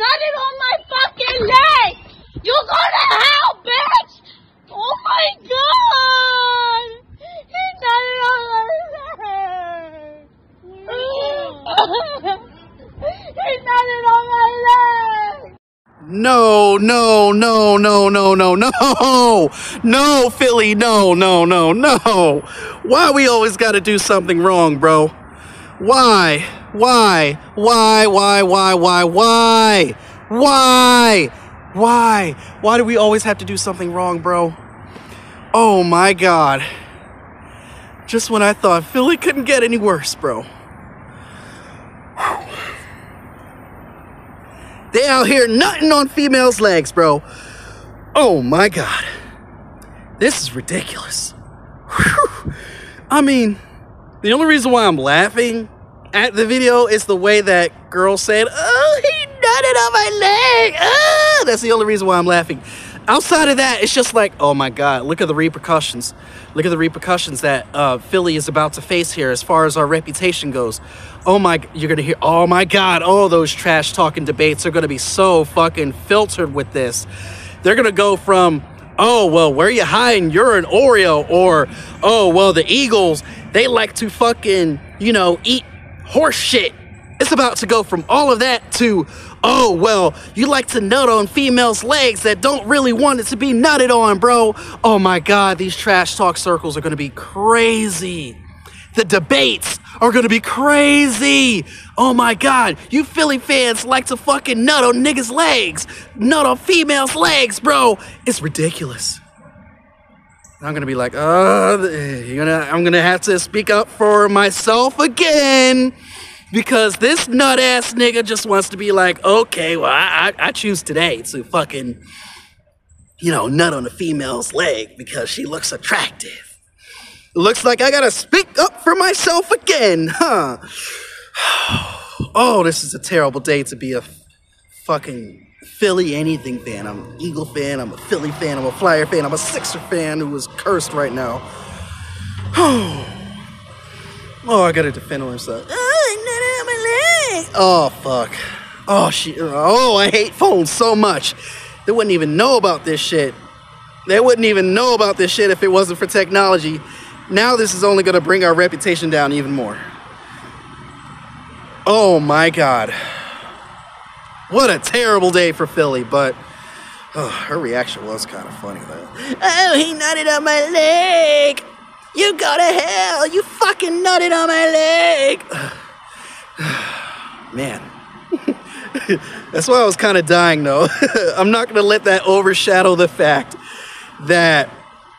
nutted on my fucking leg! You go to hell, bitch! Oh my god! He nutted on my leg! he nutted on my leg! No, no, no, no, no, no, no, no, Philly, no, no, no, no. Why we always got to do something wrong, bro? Why? Why? Why? Why? Why? Why? Why? Why? Why? Why do we always have to do something wrong, bro? Oh my god. Just when I thought Philly couldn't get any worse, bro. They out here nutting on females' legs, bro. Oh my god. This is ridiculous. I mean, the only reason why I'm laughing at the video is the way that girl said, Oh, he nutted on my leg. Ah! That's the only reason why I'm laughing. Outside of that, it's just like, oh my god, look at the repercussions. Look at the repercussions that uh, Philly is about to face here as far as our reputation goes. Oh my, you're gonna hear, oh my god, oh, those trash talking debates are gonna be so fucking filtered with this. They're gonna go from, oh, well, where you hiding? You're an Oreo. Or, oh, well, the Eagles, they like to fucking, you know, eat horse shit. It's about to go from all of that to, oh, well, you like to nut on females' legs that don't really want it to be nutted on, bro. Oh my God, these trash talk circles are gonna be crazy. The debates are gonna be crazy. Oh my God, you Philly fans like to fucking nut on niggas' legs, nut on females' legs, bro. It's ridiculous. I'm gonna be like, uh, you're gonna, I'm gonna have to speak up for myself again because this nut ass nigga just wants to be like, okay, well, I, I, I choose today to fucking, you know, nut on a female's leg because she looks attractive. Looks like I gotta speak up for myself again, huh? Oh, this is a terrible day to be a fucking Philly anything fan. I'm an Eagle fan, I'm a Philly fan, I'm a Flyer fan, I'm a Sixer fan who is cursed right now. Oh, I gotta defend myself. Oh, fuck. Oh, she. Oh, I hate phones so much. They wouldn't even know about this shit. They wouldn't even know about this shit if it wasn't for technology. Now this is only gonna bring our reputation down even more. Oh my god. What a terrible day for Philly, but oh, her reaction was kind of funny though. Oh, he nutted on my leg. You go to hell. You fucking nutted on my leg. Man. That's why I was kind of dying though. I'm not going to let that overshadow the fact that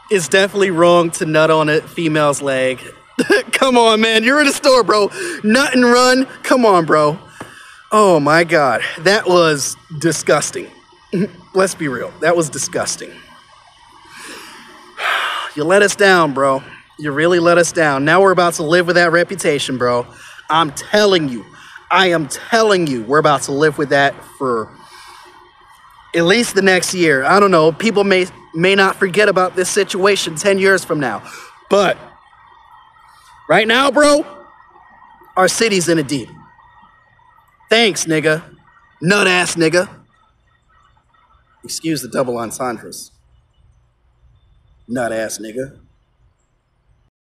it's definitely wrong to nut on a female's leg. Come on, man. You're in a store, bro. Nut and run. Come on, bro. Oh my God. That was disgusting. Let's be real. That was disgusting. You let us down, bro. You really let us down. Now we're about to live with that reputation, bro. I'm telling you. I am telling you, we're about to live with that for at least the next year. I don't know. People may may not forget about this situation 10 years from now. But right now, bro, our city's in a deep. Thanks, nigga. Nut ass nigga. Excuse the double entendres. Nut ass nigga.